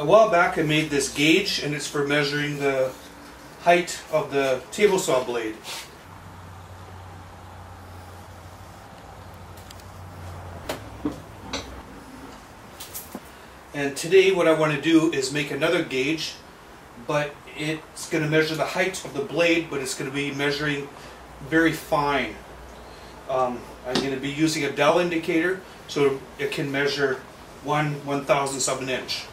A while back I made this gauge and it's for measuring the height of the table saw blade. And today what I want to do is make another gauge, but it's going to measure the height of the blade, but it's going to be measuring very fine. Um, I'm going to be using a dial indicator so it can measure one one thousandth of an inch.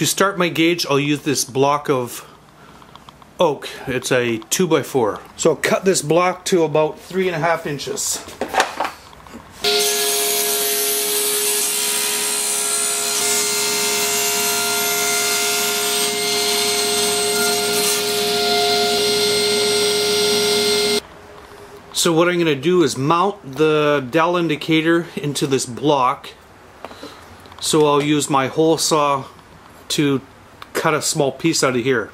To start my gauge, I'll use this block of oak. It's a 2 by 4 So I'll cut this block to about three and a half inches. So what I'm going to do is mount the dial indicator into this block. So I'll use my hole saw to cut a small piece out of here.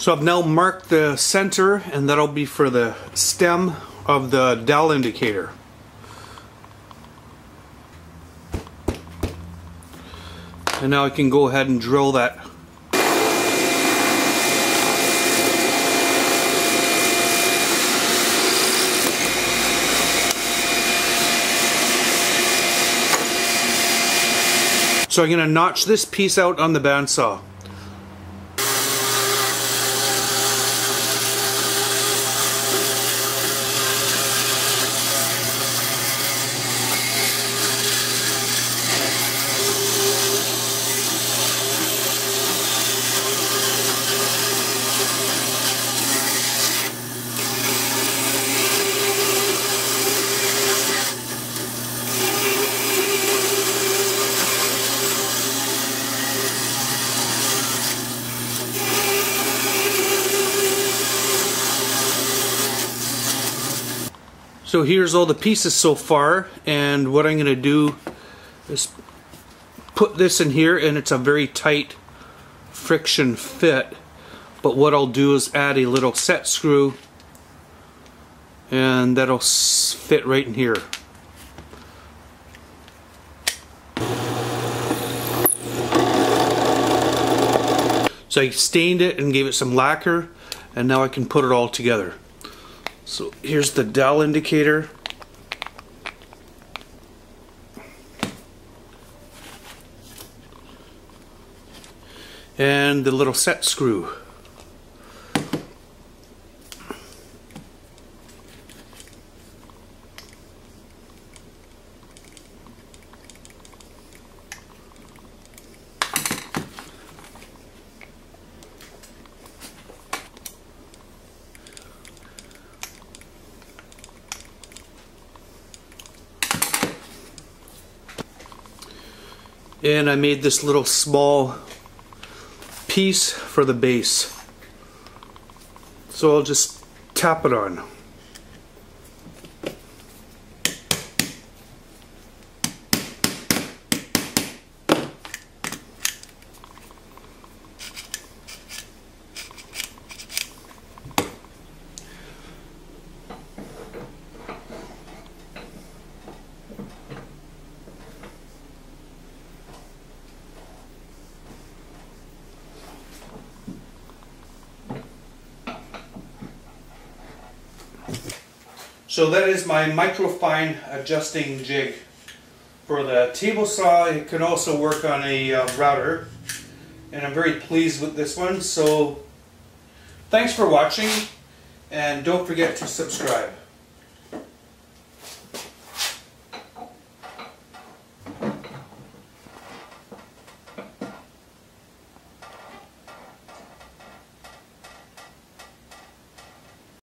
So I've now marked the center and that'll be for the stem of the dial indicator. And now I can go ahead and drill that So I'm going to notch this piece out on the bandsaw. So here's all the pieces so far and what I'm going to do is put this in here and it's a very tight friction fit but what I'll do is add a little set screw and that'll fit right in here. So I stained it and gave it some lacquer and now I can put it all together. So here's the dial indicator. And the little set screw. And I made this little small piece for the base so I'll just tap it on So that is my microfine adjusting jig for the table saw. It can also work on a uh, router and I'm very pleased with this one. So thanks for watching and don't forget to subscribe.